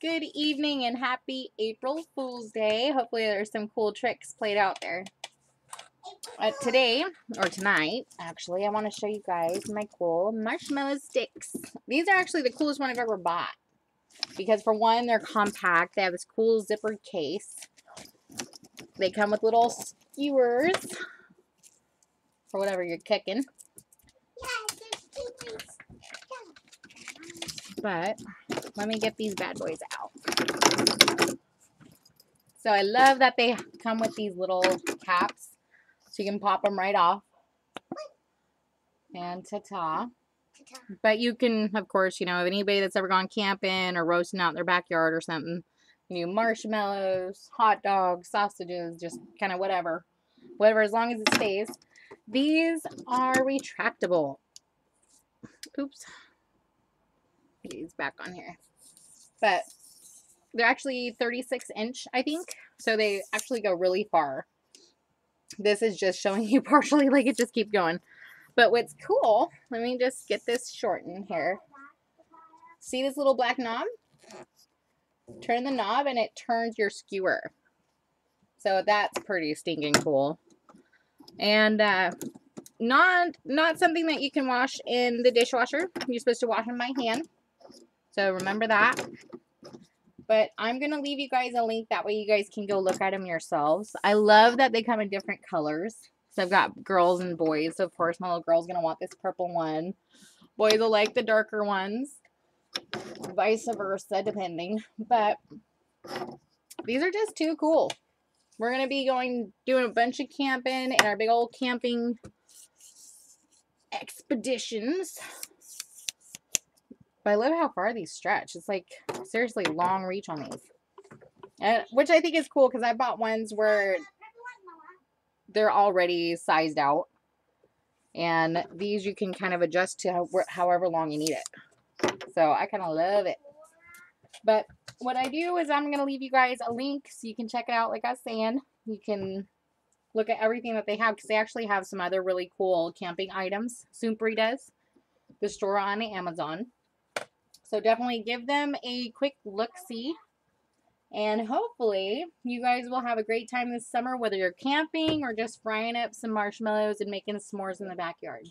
Good evening and happy April Fool's Day. Hopefully there's some cool tricks played out there. Uh, today, or tonight, actually, I want to show you guys my cool marshmallow sticks. These are actually the coolest one I've ever bought. Because for one, they're compact. They have this cool zippered case. They come with little skewers for whatever you're cooking. But let me get these bad boys out. So I love that they come with these little caps. So you can pop them right off. And ta-ta. But you can, of course, you know, if anybody that's ever gone camping or roasting out in their backyard or something, you know, marshmallows, hot dogs, sausages, just kind of whatever. Whatever, as long as it stays. These are retractable. Oops. Back on here. But they're actually 36 inch, I think. So they actually go really far. This is just showing you partially, like it just keep going. But what's cool, let me just get this shortened here. See this little black knob? Turn the knob and it turns your skewer. So that's pretty stinking cool. And uh, not not something that you can wash in the dishwasher. You're supposed to wash them by hand. So remember that. But I'm going to leave you guys a link. That way you guys can go look at them yourselves. I love that they come in different colors. So I've got girls and boys. So of course my little girl's going to want this purple one. Boys will like the darker ones. Vice versa, depending. But these are just too cool. We're going to be going, doing a bunch of camping in our big old camping expeditions. But I love how far these stretch. It's like, seriously, long reach on these. And, which I think is cool because I bought ones where they're already sized out. And these you can kind of adjust to however long you need it. So I kind of love it. But what I do is I'm going to leave you guys a link so you can check it out like I was saying. You can look at everything that they have because they actually have some other really cool camping items. Sumpri does. The store on Amazon. So definitely give them a quick look-see. And hopefully you guys will have a great time this summer, whether you're camping or just frying up some marshmallows and making s'mores in the backyard.